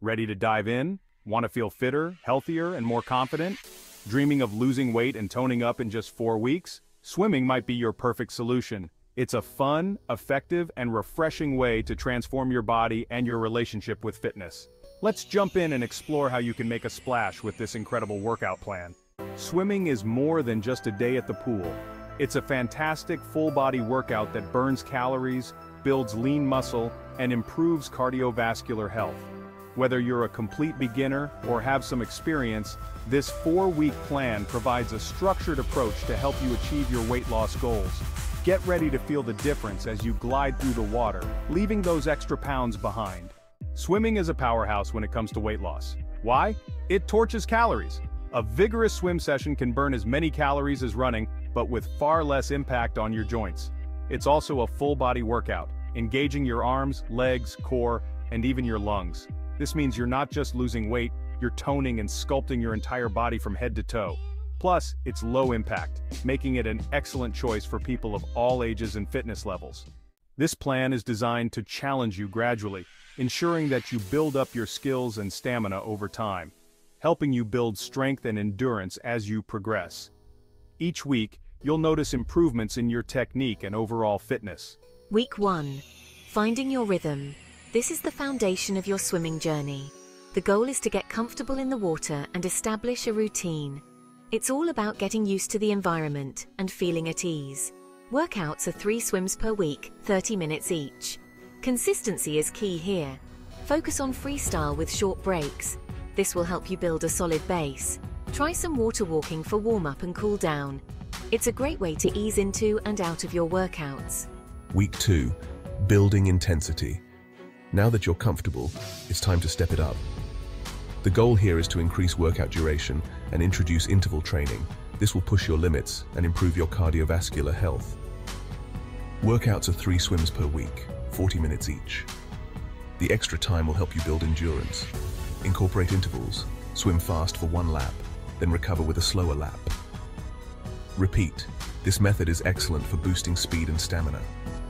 Ready to dive in? Want to feel fitter, healthier, and more confident? Dreaming of losing weight and toning up in just four weeks? Swimming might be your perfect solution. It's a fun, effective, and refreshing way to transform your body and your relationship with fitness. Let's jump in and explore how you can make a splash with this incredible workout plan. Swimming is more than just a day at the pool. It's a fantastic full-body workout that burns calories, builds lean muscle, and improves cardiovascular health. Whether you're a complete beginner or have some experience, this four-week plan provides a structured approach to help you achieve your weight loss goals. Get ready to feel the difference as you glide through the water, leaving those extra pounds behind. Swimming is a powerhouse when it comes to weight loss. Why? It torches calories. A vigorous swim session can burn as many calories as running, but with far less impact on your joints. It's also a full-body workout, engaging your arms, legs, core, and even your lungs. This means you're not just losing weight, you're toning and sculpting your entire body from head to toe. Plus, it's low impact, making it an excellent choice for people of all ages and fitness levels. This plan is designed to challenge you gradually, ensuring that you build up your skills and stamina over time, helping you build strength and endurance as you progress. Each week, you'll notice improvements in your technique and overall fitness. Week 1. Finding your rhythm. This is the foundation of your swimming journey. The goal is to get comfortable in the water and establish a routine. It's all about getting used to the environment and feeling at ease. Workouts are three swims per week, 30 minutes each. Consistency is key here. Focus on freestyle with short breaks. This will help you build a solid base. Try some water walking for warm up and cool down. It's a great way to ease into and out of your workouts. Week 2. Building intensity. Now that you're comfortable, it's time to step it up. The goal here is to increase workout duration and introduce interval training. This will push your limits and improve your cardiovascular health. Workouts are three swims per week, 40 minutes each. The extra time will help you build endurance. Incorporate intervals, swim fast for one lap, then recover with a slower lap. Repeat. This method is excellent for boosting speed and stamina.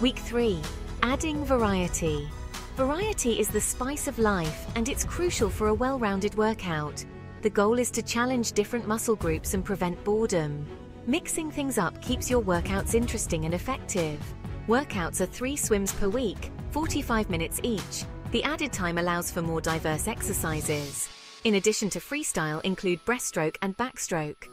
Week 3. Adding variety. Variety is the spice of life and it's crucial for a well-rounded workout. The goal is to challenge different muscle groups and prevent boredom. Mixing things up keeps your workouts interesting and effective. Workouts are three swims per week, 45 minutes each. The added time allows for more diverse exercises. In addition to freestyle include breaststroke and backstroke.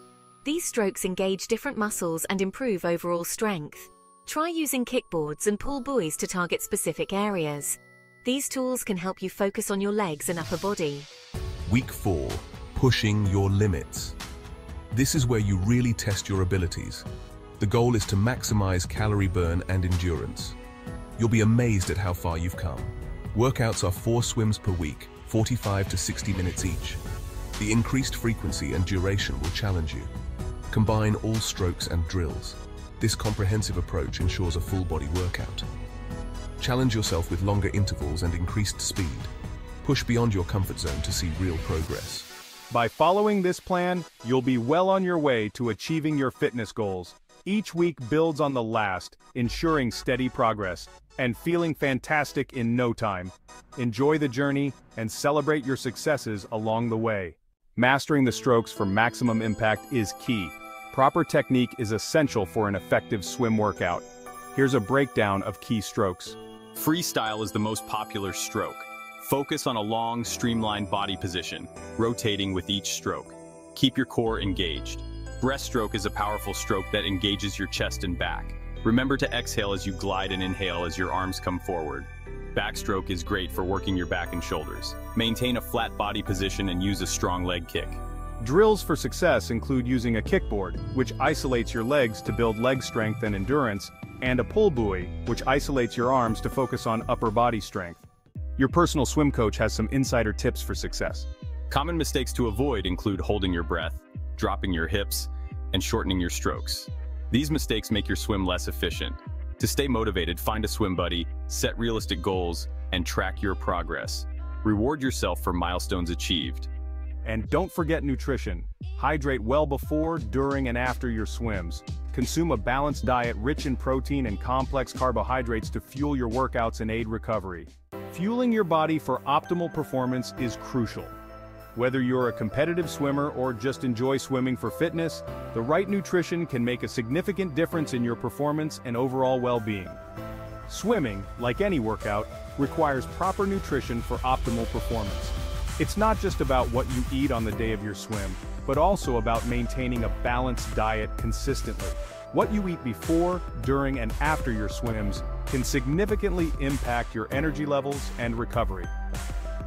These strokes engage different muscles and improve overall strength. Try using kickboards and pull buoys to target specific areas. These tools can help you focus on your legs and upper body. Week 4. Pushing your limits. This is where you really test your abilities. The goal is to maximize calorie burn and endurance. You'll be amazed at how far you've come. Workouts are four swims per week, 45 to 60 minutes each. The increased frequency and duration will challenge you. Combine all strokes and drills. This comprehensive approach ensures a full body workout. Challenge yourself with longer intervals and increased speed. Push beyond your comfort zone to see real progress. By following this plan, you'll be well on your way to achieving your fitness goals. Each week builds on the last, ensuring steady progress, and feeling fantastic in no time. Enjoy the journey and celebrate your successes along the way. Mastering the strokes for maximum impact is key. Proper technique is essential for an effective swim workout. Here's a breakdown of key strokes. Freestyle is the most popular stroke. Focus on a long, streamlined body position, rotating with each stroke. Keep your core engaged. Breaststroke is a powerful stroke that engages your chest and back. Remember to exhale as you glide and inhale as your arms come forward. Backstroke is great for working your back and shoulders. Maintain a flat body position and use a strong leg kick. Drills for success include using a kickboard, which isolates your legs to build leg strength and endurance, and a pull buoy, which isolates your arms to focus on upper body strength. Your personal swim coach has some insider tips for success. Common mistakes to avoid include holding your breath, dropping your hips, and shortening your strokes. These mistakes make your swim less efficient. To stay motivated, find a swim buddy, set realistic goals, and track your progress. Reward yourself for milestones achieved. And don't forget nutrition. Hydrate well before, during, and after your swims. Consume a balanced diet rich in protein and complex carbohydrates to fuel your workouts and aid recovery. Fueling your body for optimal performance is crucial. Whether you're a competitive swimmer or just enjoy swimming for fitness, the right nutrition can make a significant difference in your performance and overall well-being. Swimming, like any workout, requires proper nutrition for optimal performance. It's not just about what you eat on the day of your swim, but also about maintaining a balanced diet consistently. What you eat before, during, and after your swims can significantly impact your energy levels and recovery.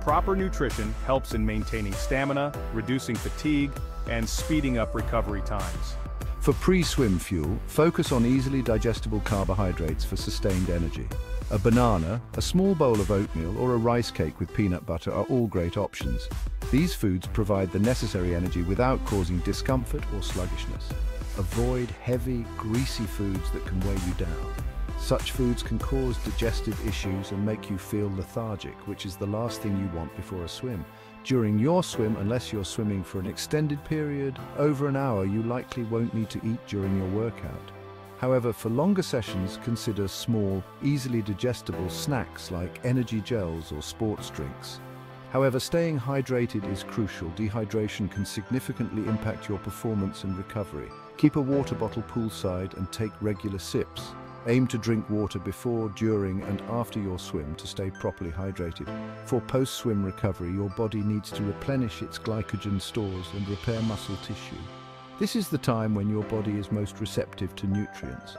Proper nutrition helps in maintaining stamina, reducing fatigue, and speeding up recovery times. For pre-swim fuel, focus on easily digestible carbohydrates for sustained energy. A banana, a small bowl of oatmeal or a rice cake with peanut butter are all great options. These foods provide the necessary energy without causing discomfort or sluggishness. Avoid heavy, greasy foods that can weigh you down. Such foods can cause digestive issues and make you feel lethargic, which is the last thing you want before a swim. During your swim, unless you're swimming for an extended period, over an hour, you likely won't need to eat during your workout. However, for longer sessions, consider small, easily digestible snacks like energy gels or sports drinks. However, staying hydrated is crucial. Dehydration can significantly impact your performance and recovery. Keep a water bottle poolside and take regular sips. Aim to drink water before, during and after your swim to stay properly hydrated. For post-swim recovery, your body needs to replenish its glycogen stores and repair muscle tissue. This is the time when your body is most receptive to nutrients.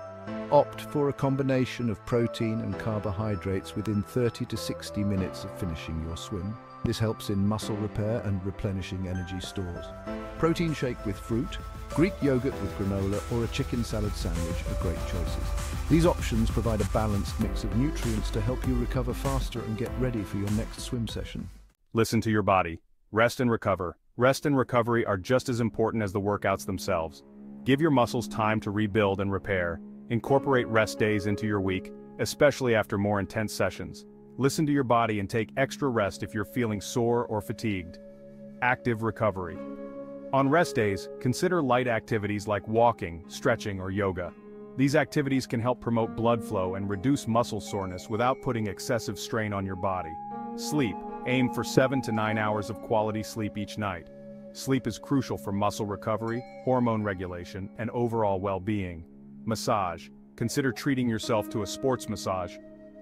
Opt for a combination of protein and carbohydrates within 30 to 60 minutes of finishing your swim. This helps in muscle repair and replenishing energy stores. Protein shake with fruit, Greek yogurt with granola or a chicken salad sandwich are great choices. These options provide a balanced mix of nutrients to help you recover faster and get ready for your next swim session. Listen to your body. Rest and recover. Rest and recovery are just as important as the workouts themselves. Give your muscles time to rebuild and repair. Incorporate rest days into your week, especially after more intense sessions. Listen to your body and take extra rest if you're feeling sore or fatigued. Active recovery. On rest days, consider light activities like walking, stretching, or yoga. These activities can help promote blood flow and reduce muscle soreness without putting excessive strain on your body. Sleep. Aim for 7 to 9 hours of quality sleep each night. Sleep is crucial for muscle recovery, hormone regulation, and overall well-being. Massage. Consider treating yourself to a sports massage.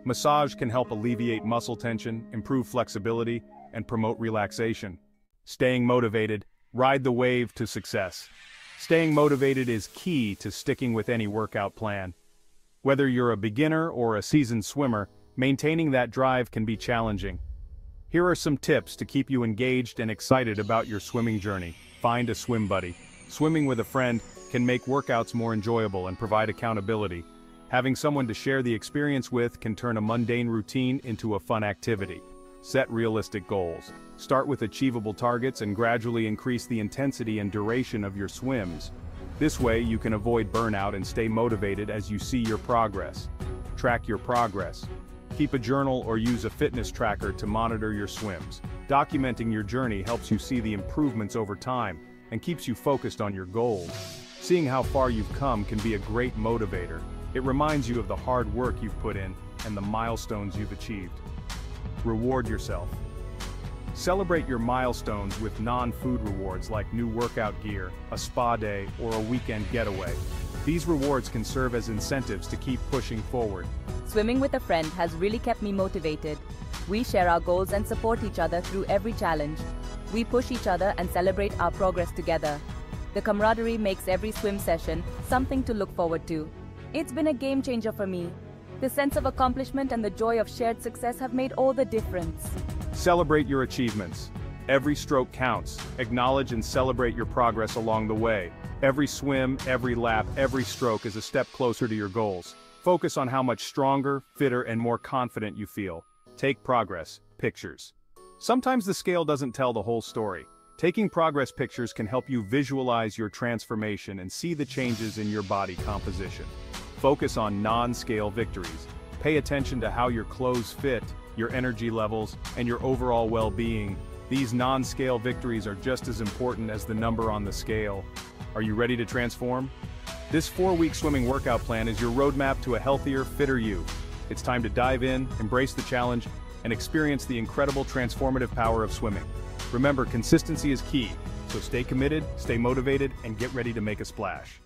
Massage can help alleviate muscle tension, improve flexibility, and promote relaxation. Staying motivated, ride the wave to success. Staying motivated is key to sticking with any workout plan. Whether you're a beginner or a seasoned swimmer, maintaining that drive can be challenging. Here are some tips to keep you engaged and excited about your swimming journey. Find a swim buddy. Swimming with a friend can make workouts more enjoyable and provide accountability. Having someone to share the experience with can turn a mundane routine into a fun activity. Set realistic goals. Start with achievable targets and gradually increase the intensity and duration of your swims. This way you can avoid burnout and stay motivated as you see your progress. Track your progress. Keep a journal or use a fitness tracker to monitor your swims. Documenting your journey helps you see the improvements over time and keeps you focused on your goals. Seeing how far you've come can be a great motivator. It reminds you of the hard work you've put in and the milestones you've achieved. Reward yourself. Celebrate your milestones with non-food rewards like new workout gear, a spa day, or a weekend getaway. These rewards can serve as incentives to keep pushing forward. Swimming with a friend has really kept me motivated. We share our goals and support each other through every challenge. We push each other and celebrate our progress together. The camaraderie makes every swim session something to look forward to. It's been a game changer for me. The sense of accomplishment and the joy of shared success have made all the difference. Celebrate your achievements. Every stroke counts. Acknowledge and celebrate your progress along the way. Every swim, every lap, every stroke is a step closer to your goals. Focus on how much stronger, fitter, and more confident you feel. Take progress, pictures. Sometimes the scale doesn't tell the whole story. Taking progress pictures can help you visualize your transformation and see the changes in your body composition. Focus on non-scale victories. Pay attention to how your clothes fit, your energy levels, and your overall well-being. These non-scale victories are just as important as the number on the scale. Are you ready to transform? This four-week swimming workout plan is your roadmap to a healthier, fitter you. It's time to dive in, embrace the challenge, and experience the incredible transformative power of swimming. Remember, consistency is key, so stay committed, stay motivated, and get ready to make a splash.